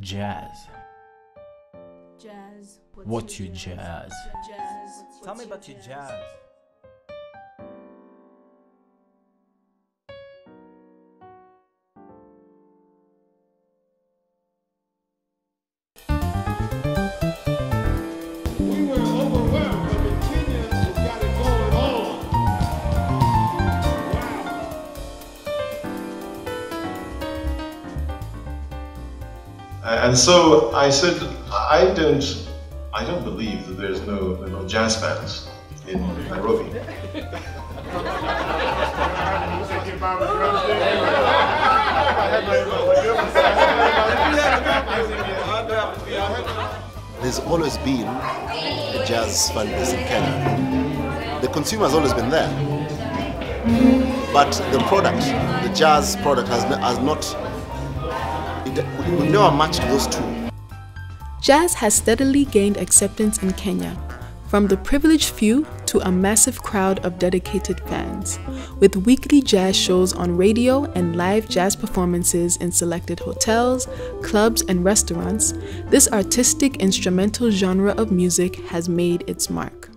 Jazz. Jazz. What's your jazz? Jazz. Tell me about your jazz. And so I said, I don't, I don't believe that there's no, no jazz bands in Nairobi. There's always been a jazz fan base in Kenya. The consumer has always been there. But the product, the jazz product, has, has not. It, we've never matched those two. Jazz has steadily gained acceptance in Kenya, from the privileged few to a massive crowd of dedicated fans, with weekly jazz shows on radio and live jazz performances in selected hotels, clubs, and restaurants. This artistic instrumental genre of music has made its mark.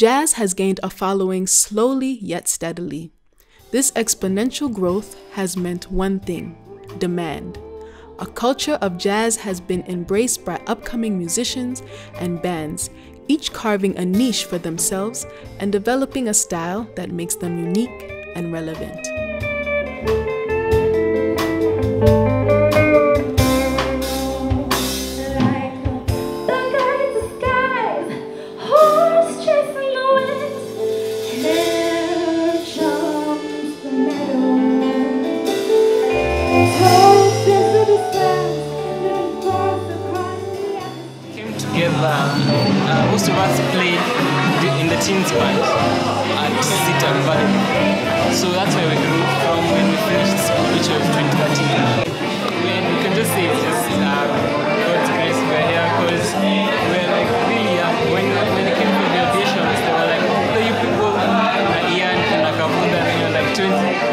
Jazz has gained a following slowly yet steadily. This exponential growth has meant one thing demand. A culture of jazz has been embraced by upcoming musicians and bands, each carving a niche for themselves and developing a style that makes them unique and relevant. Most played in the teens band at Sitan Valley. So that's where we grew from when we finished school, which was 2013. And we can just say it's just uh, God's grace we're here because we're like really young. When, when it came to the auditions, they were like, are you people? Ian and Nakabunda, and you're like 20.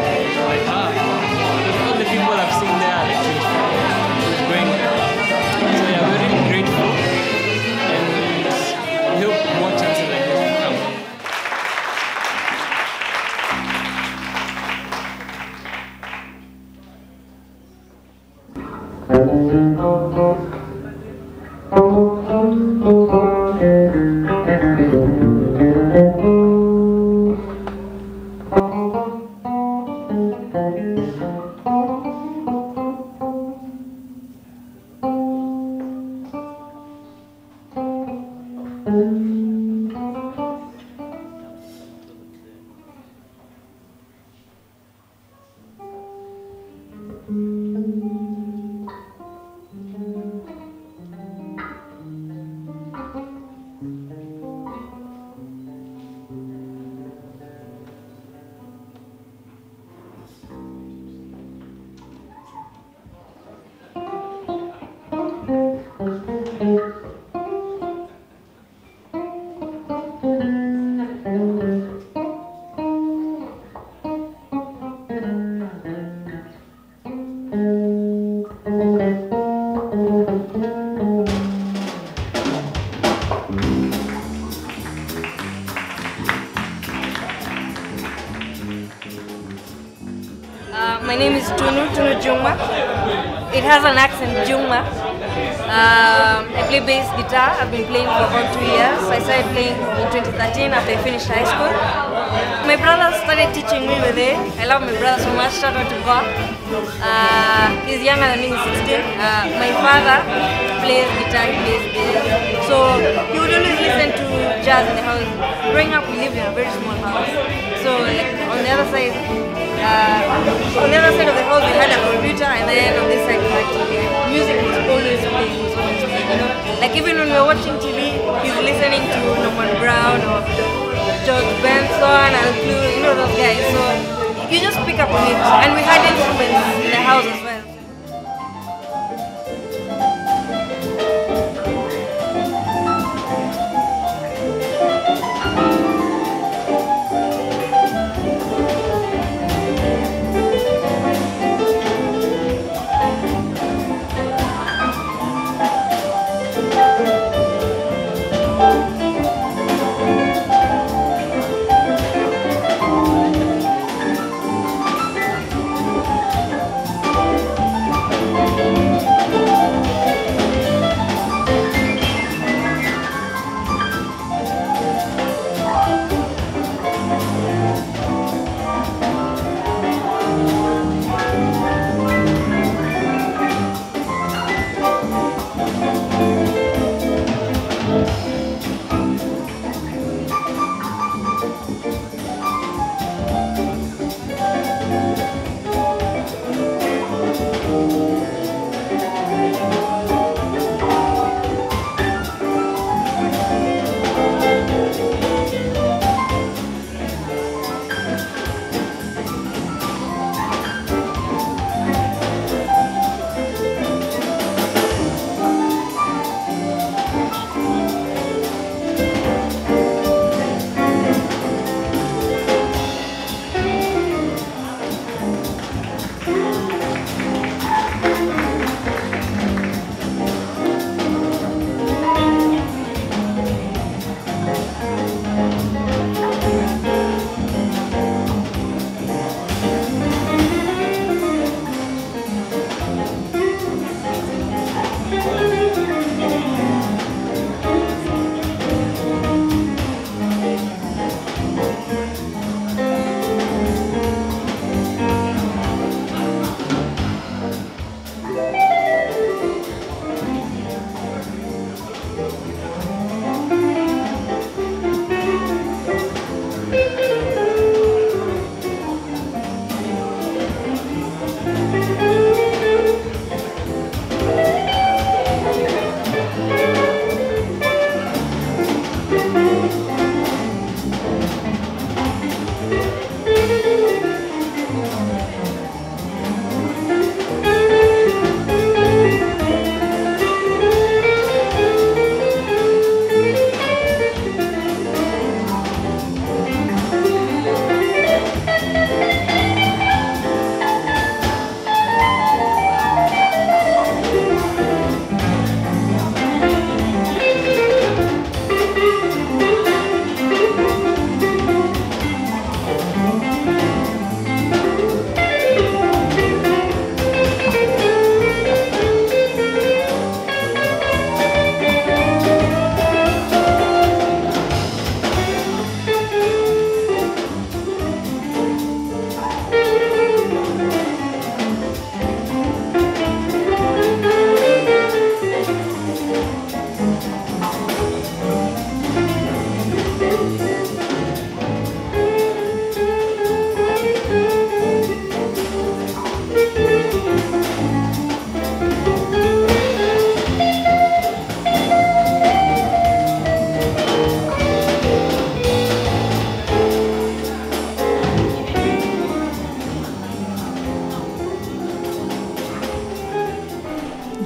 Juma. Um, I play bass guitar. I've been playing for about two years. I started playing in 2013 after I finished high school. My brother started teaching me with it. I love my brother so much. Shout out to God. Uh, he's younger than me, he's 16. Uh, my father plays guitar, he plays bass. So he would always listen to jazz in the house. Growing up, we lived in a very small house. So like, on the other side, uh, on the other side of the house, we had a computer, and then on this side we had TV. Music was always playing, was always playing, you know. Like even when we were watching TV, he's listening to Norman Brown or George Benson, Earl Klugh, you know those guys. So you just pick up on it. And we had instruments in the house as well.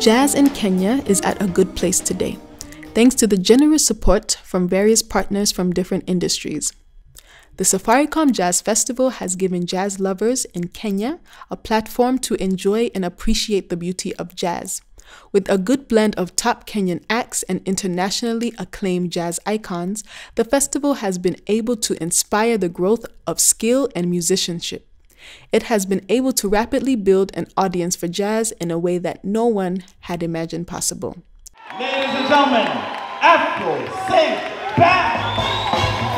Jazz in Kenya is at a good place today, thanks to the generous support from various partners from different industries. The Safaricom Jazz Festival has given jazz lovers in Kenya a platform to enjoy and appreciate the beauty of jazz. With a good blend of top Kenyan acts and internationally acclaimed jazz icons, the festival has been able to inspire the growth of skill and musicianship. It has been able to rapidly build an audience for jazz in a way that no one had imagined possible. Ladies and gentlemen, Afro Sync Band!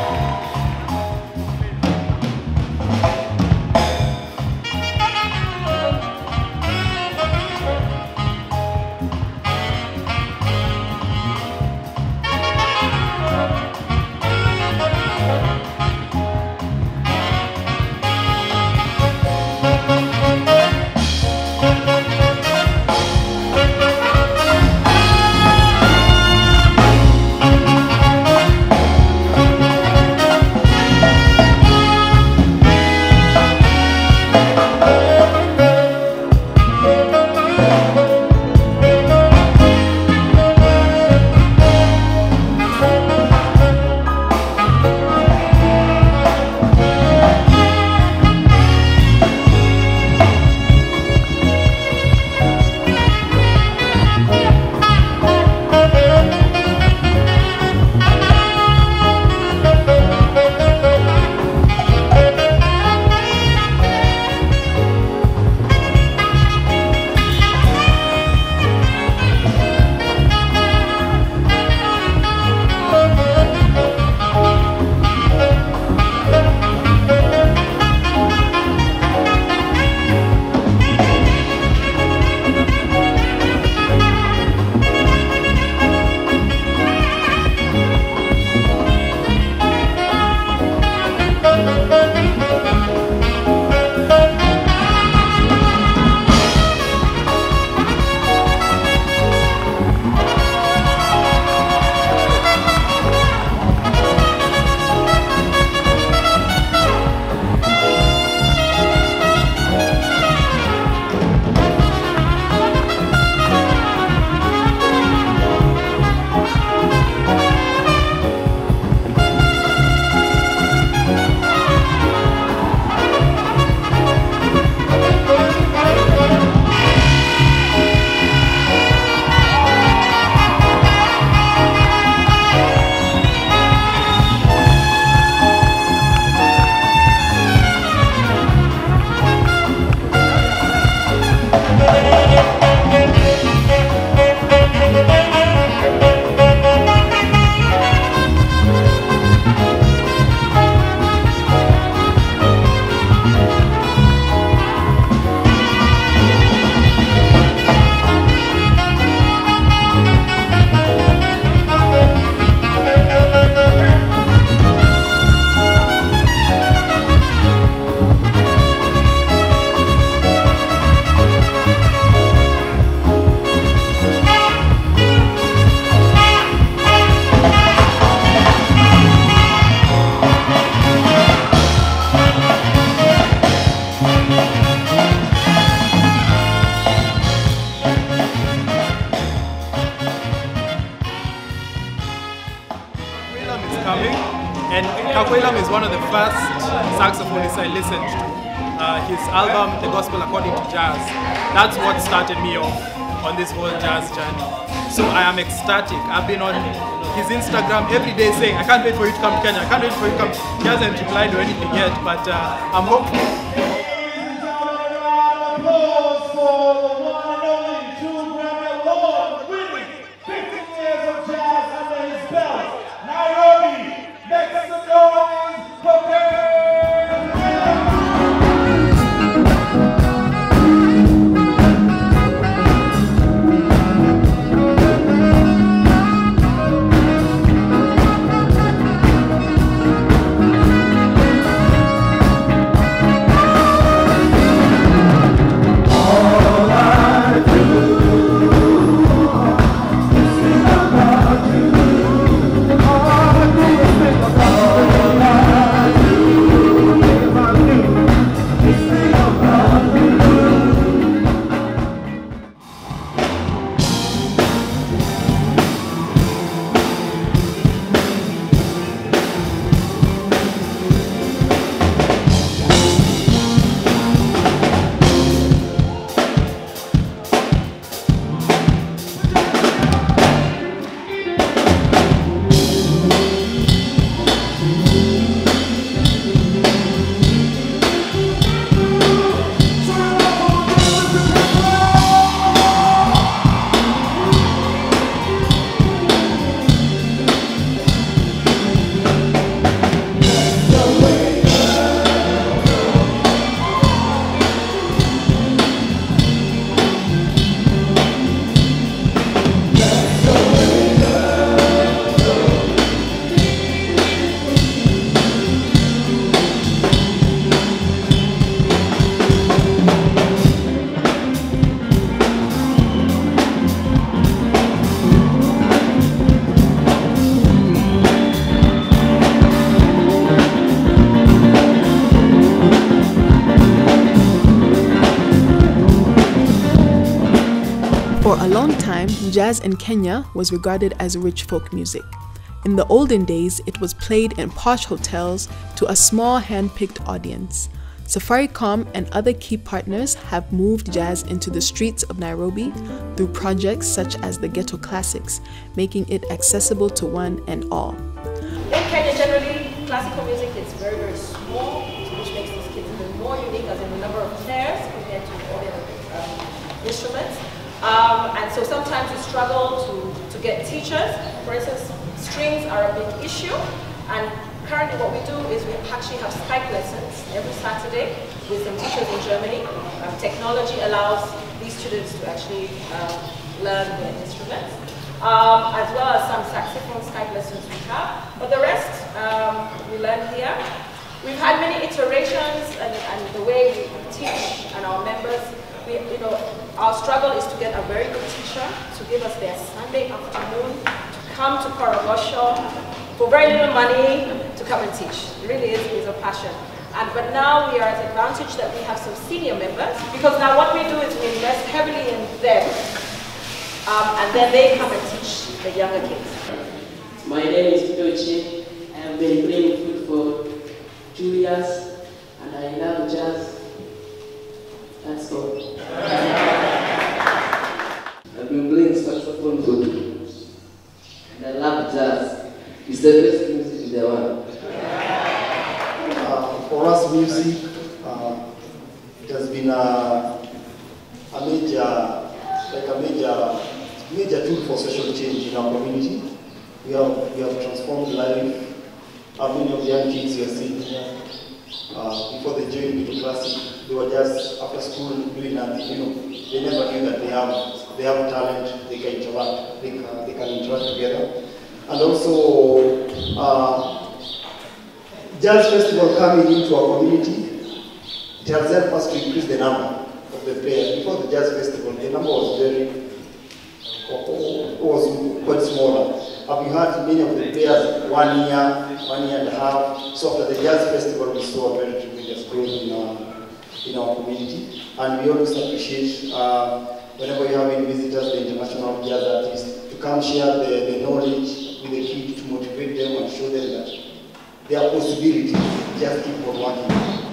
Kirk Whalum is one of the first saxophonists I listened to. Uh, his album, The Gospel According to Jazz, that's what started me off on this whole jazz journey. So I am ecstatic. I've been on his Instagram every day saying, I can't wait for you to come to Kenya, I can't wait for you to come. He hasn't replied or anything yet, but uh, I'm hopeful. Time, jazz in Kenya was regarded as rich folk music. In the olden days, it was played in posh hotels to a small hand-picked audience. Safaricom and other key partners have moved jazz into the streets of Nairobi through projects such as the Ghetto Classics, making it accessible to one and all. In Kenya, generally, classical music is very, very small, which makes these kids even more unique as in the number of players compared to all the other um, instruments. Um, and so sometimes we struggle to, to get teachers. For instance, strings are a big issue. And currently what we do is we actually have Skype lessons every Saturday with some teachers in Germany. Um, technology allows these students to actually um, learn their instruments. Um, as well as some saxophone Skype lessons we have. But the rest um, we learn here. We've had many iterations and, and the way we teach and our members, we, you know, our struggle is to get a very good teacher to give us their Sunday afternoon, to come to Korogocho for very little money to come and teach. It really is, is a passion. And, but now we are at advantage that we have some senior members because now what we do is we invest heavily in them um, and then they come and teach the younger kids. My name is Pioche. I have been playing football for two years and I love jazz. That's all. I've been playing saxophone for two years and I love jazz. It's the best music in the world. Uh, for us, music, uh, it has been a, a major, like a major, major tool for social change in our community. We have, we have transformed life. How many of the young kids you are seeing here, uh, before they joined the classic, they were just after school doing nothing. You know, they never knew that they have, they have talent. They can interact. They can, they can interact together. And also, uh, Jazz Festival coming into our community, it has helped us to increase the number of the players. Before the Jazz Festival, the number was very, was quite smaller. We had many of the players one year, one year and a half. So after the Jazz Festival, we saw a very tremendous growth in our, in our community. And we always appreciate uh, whenever you have any visitors, the international jazz artists, to come share the, the knowledge with the kids to motivate them and show them that there are possibilities. Just keep on working.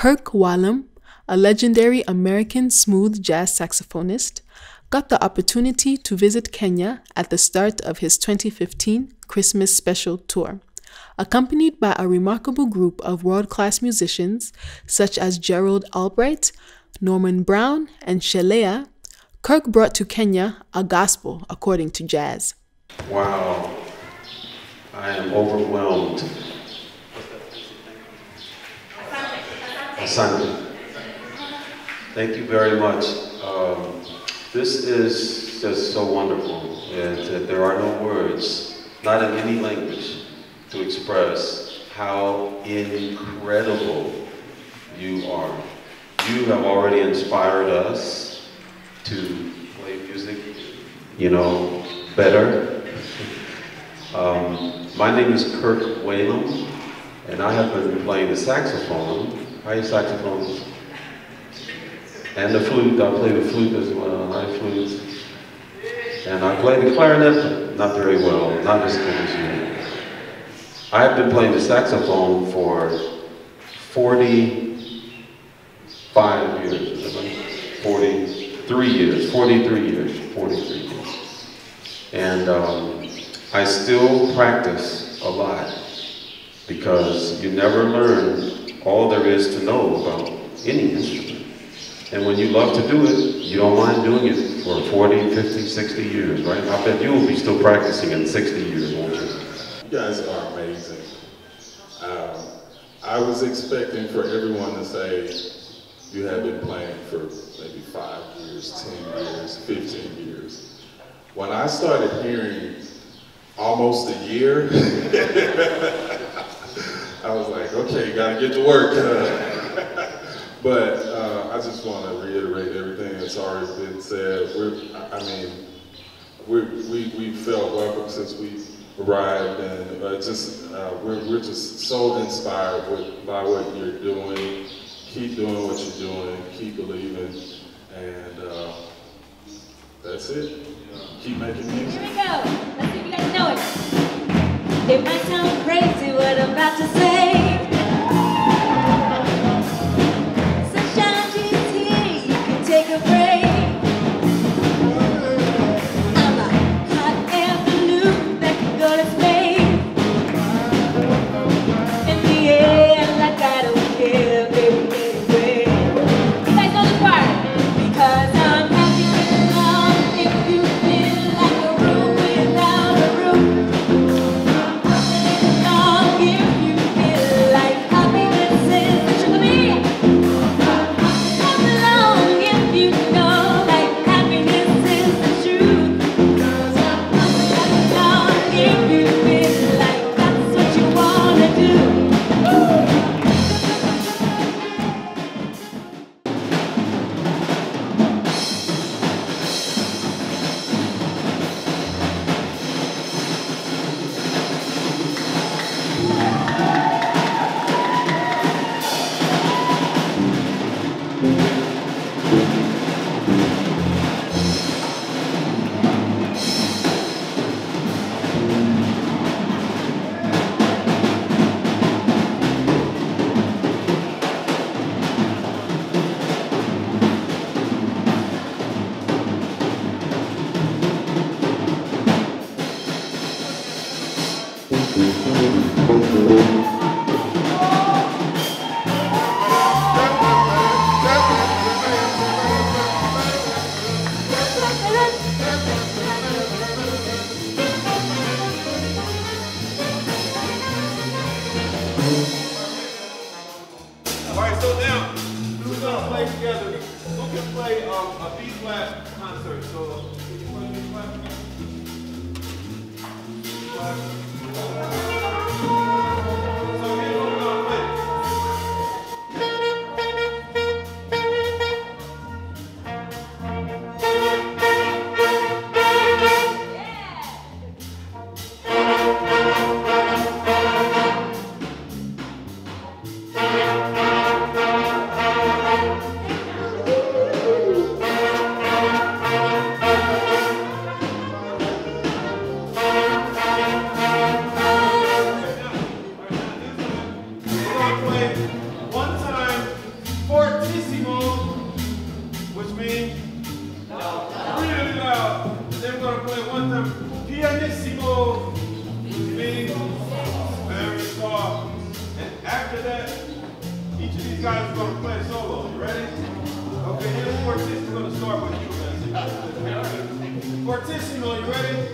Kirk Whalum, a legendary American smooth jazz saxophonist, got the opportunity to visit Kenya at the start of his 2015 Christmas special tour. Accompanied by a remarkable group of world class musicians such as Gerald Albright, Norman Brown, and Shelea, Kirk brought to Kenya a gospel according to jazz. Wow, I am overwhelmed. Asante. Thank you very much. Um, this is just so wonderful. And there are no words, not in any language, to express how incredible you are. You have already inspired us to play music, you know, better. Um, my name is Kirk Whalum, and I have been playing the saxophone. How you saxophone? And the flute. I play the flute as well, high flute. And I play the clarinet, not very well, not as good as you. I have been playing the saxophone for 45 years, 43 years, 43 years, 43 years. And um, I still practice a lot because you never learn all there is to know about any instrument. And when you love to do it, you don't mind doing it for 40, 50, 60 years, right? I bet you will be still practicing in 60 years, won't you? You guys are amazing. Um, I was expecting for everyone to say you have been playing for maybe five years, 10 years, 15 years. When I started hearing almost a year, I was like, okay, gotta get to work. but uh, I just want to reiterate everything that's already been said. We're, I mean, we we, we felt welcome since we arrived, and uh, just uh, we're, we're just so inspired with, by what you're doing. Keep doing what you're doing. Keep believing, and uh, that's it. Keep making music. Here we go. Let's see if you guys know it. It might sound crazy what I'm about to say. All Fortissimo, you ready?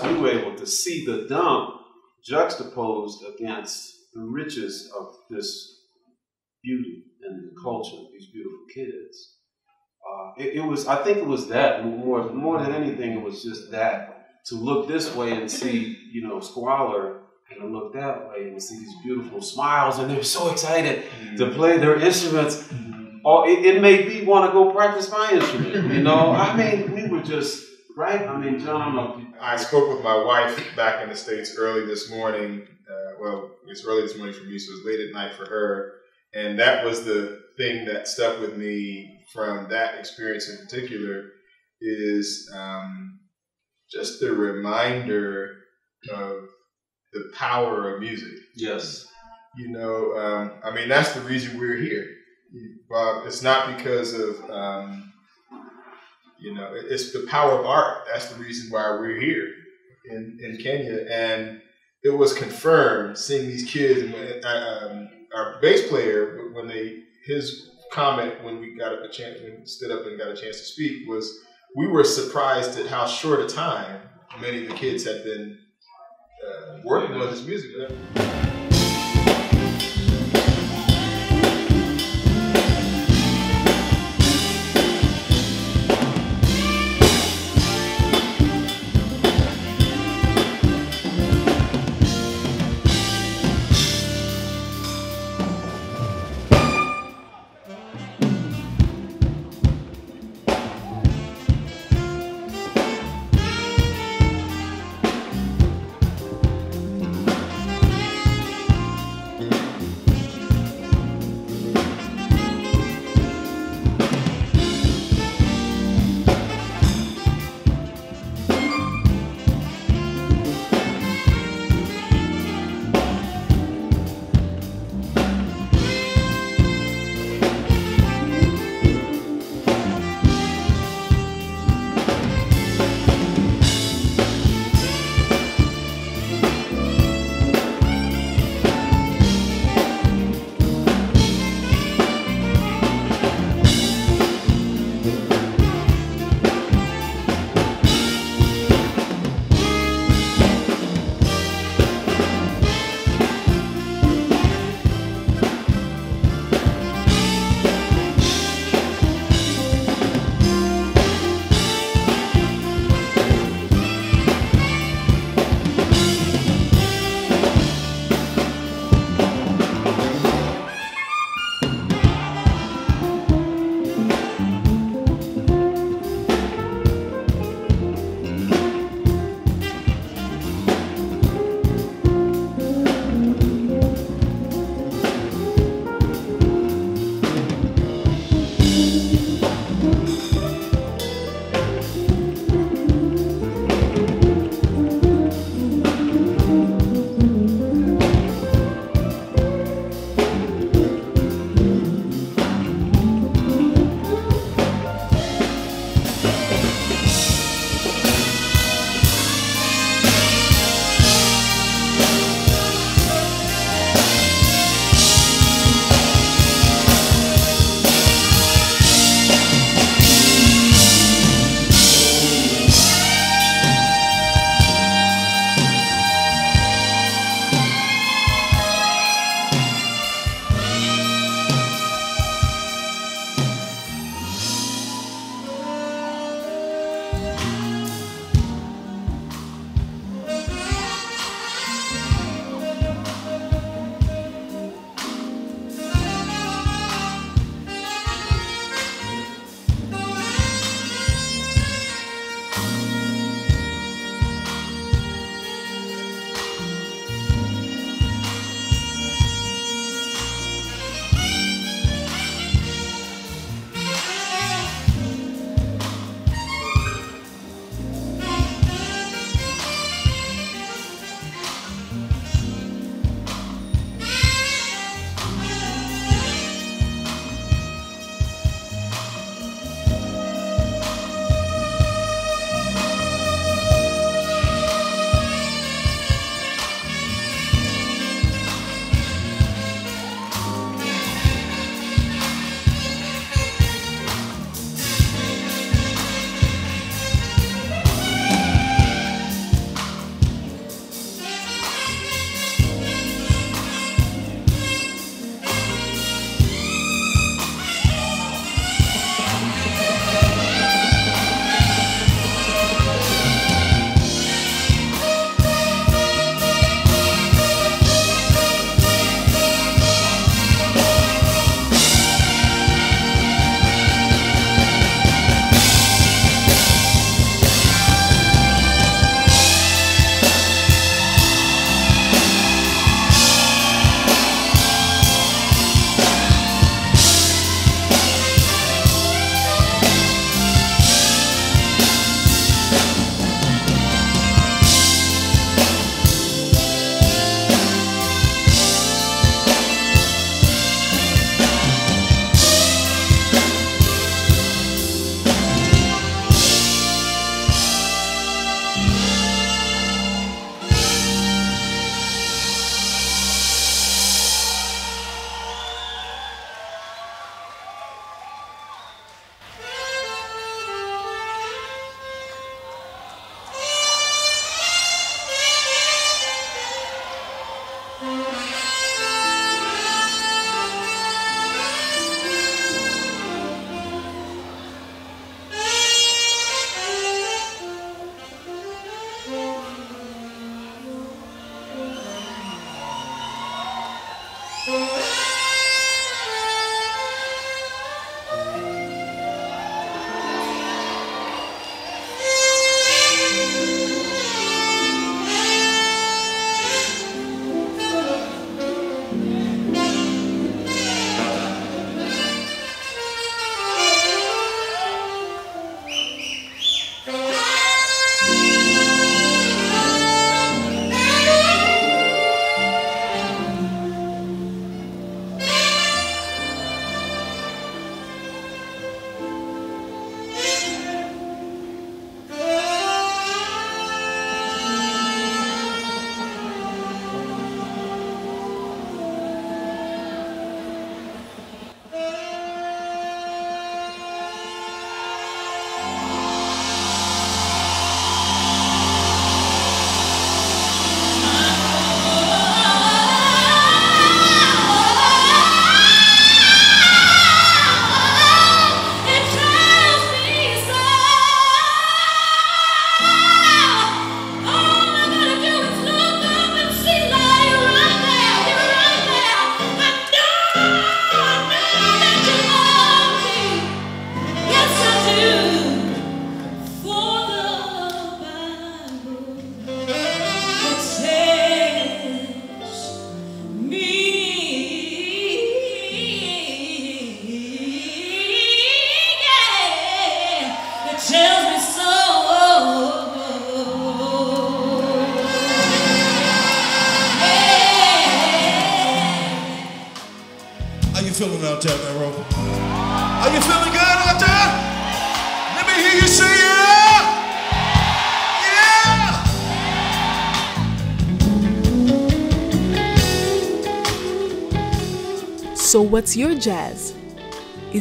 Us, we were able to see the dump juxtaposed against the riches of this beauty and the culture of these beautiful kids. Uh, it, it was, I think it was that more, more than anything, it was just that to look this way and see, you know, squalor, and to look that way and see these beautiful smiles, and they're so excited to play their instruments. Oh, it, it made me want to go practice my instrument. You know, I mean, we were just right. I mean, John, I don't know if you I spoke with my wife back in the States early this morning. Uh, well, it's early this morning for me, so it's late at night for her. And that was the thing that stuck with me from that experience in particular is um, just the reminder of the power of music. Yes. You know, um, I mean, that's the reason we're here. Bob, it's not because of um, you know, it's the power of art. That's the reason why we're here in, in Kenya. And it was confirmed seeing these kids. And when, uh, um, our bass player, when they his comment when we got a chance, when stood up and got a chance to speak, was we were surprised at how short a time many of the kids had been uh, working on this music.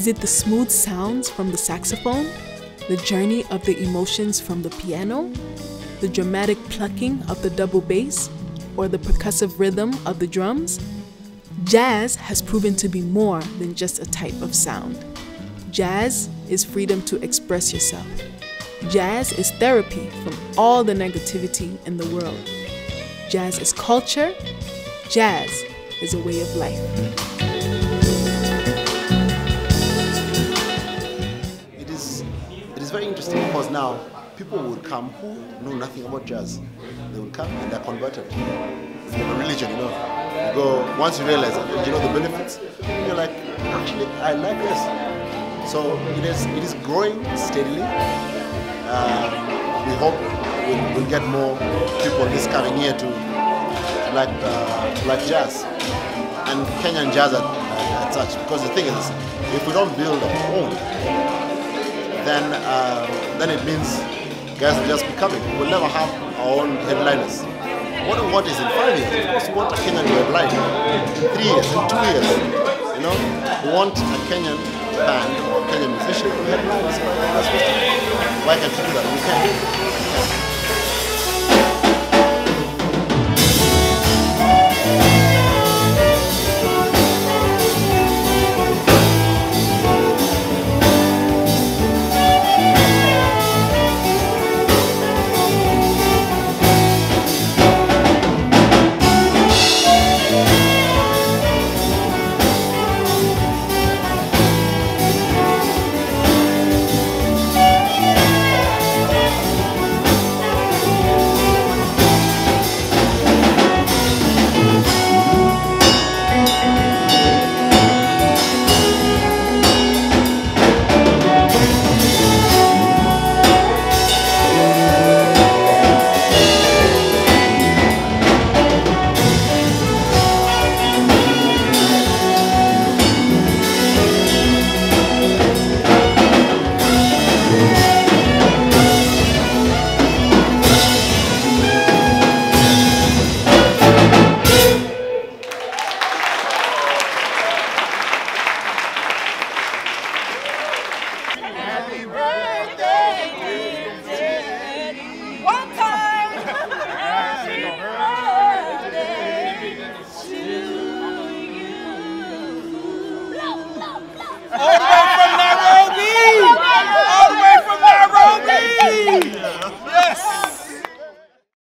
It the smooth sounds from the saxophone, the journey of the emotions from the piano, the dramatic plucking of the double bass, or the percussive rhythm of the drums? Jazz has proven to be more than just a type of sound. Jazz is freedom to express yourself. Jazz is therapy from all the negativity in the world. Jazz is culture. Jazz is a way of life. Interesting because now people will come who know nothing about jazz. They will come and they're converted. It's like a religion, you know. You go, once you realize that, you know the benefits, you're like, actually, I like this. So it is, it is growing steadily. Um, we hope we'll, we'll get more people this coming year to like, uh, like jazz and Kenyan jazz at, at such. Because the thing is, if we don't build our own, then uh, then it means guys will just be coming. We'll never have our own headliners. What we want is in five years. Of course, we want a Kenyan to headline. In three years, in two years. You know, we want a Kenyan band or a Kenyan musician to headline Why can't you do that? We can.